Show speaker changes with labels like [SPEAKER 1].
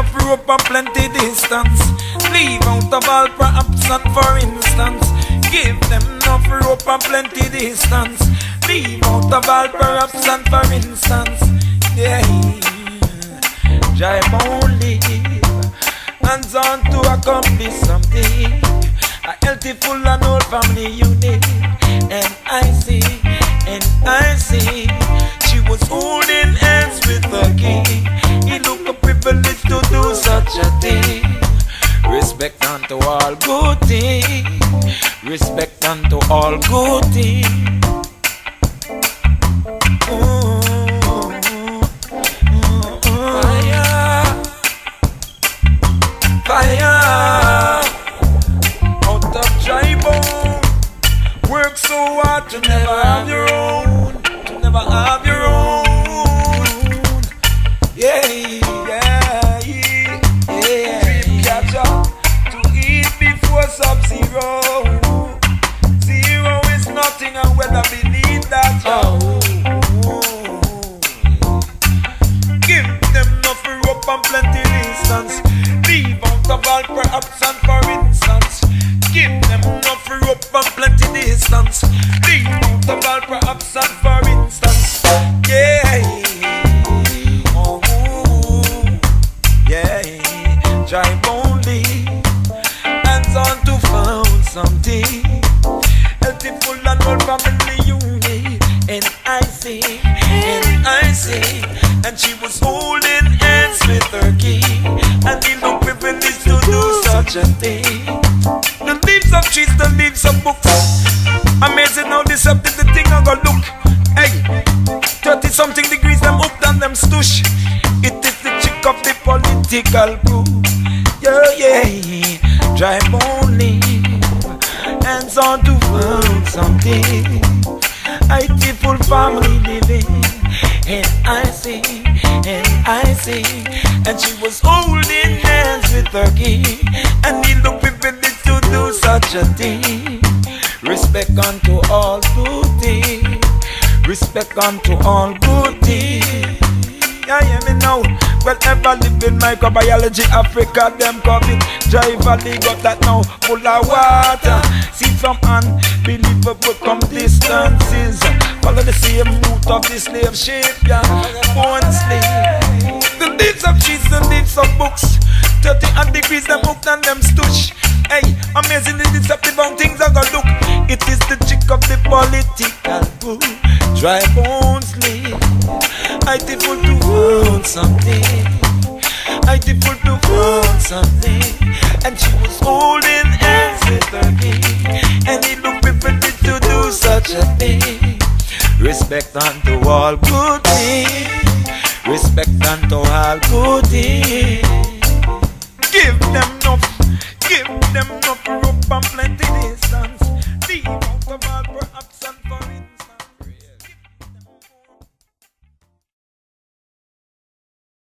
[SPEAKER 1] enough rope and plenty distance. Leave out the ball perhaps not for instance. Give them enough rope and plenty distance. Leave out the ball perhaps not for instance. Yeah, drive only. Hands on to accomplish something. A healthy, full and old family unit. And I see, and I see, Respect unto all good things. Respect unto all good things. Fire, fire, out of dry bone. Work so hard to never have your own, to never have your own. And plenty distance. Leave out the ball perhaps and for instance. Give them enough rope and plenty distance. Leave out the ball perhaps and for instance. Yeah. Oh, yeah. Drive only. Hands on to found something. Healthy, full and old family unit. And I see, and I see. And she was holding her king. And he looked privileged to do such a thing. The leaves of trees, the leaves of books. Amazing how deceptive the thing I go look. Hey, 30 something degrees, them up and them stush. It is the chick of the political crew. Yeah, yeah, drive only. Hands on to find something. IT full family living. And I See. And she was holding hands with her king. And he looked privileged to do such a thing. Respect unto all good. Respect unto all things. Yeah, hear me now. Well, ever live in microbiology, Africa, them COVID. Driver, they got that now, full of water. See from unbelievable come distances. Follow the same route of the slave ship, yeah. Born slave. The leaves of trees, the leaves of books. 30 odd degrees, them hooked and them stush. Hey, amazingly deceptive how things are gonna look. It is the trick of the political book. Dry bones live. I full to want something. I full to want something. And she was holding hands with her king. And he looked privileged to do such a thing. Respect unto all good things. Respect unto all good things. Give them enough, give them enough rope and plenty distance. Leave out of all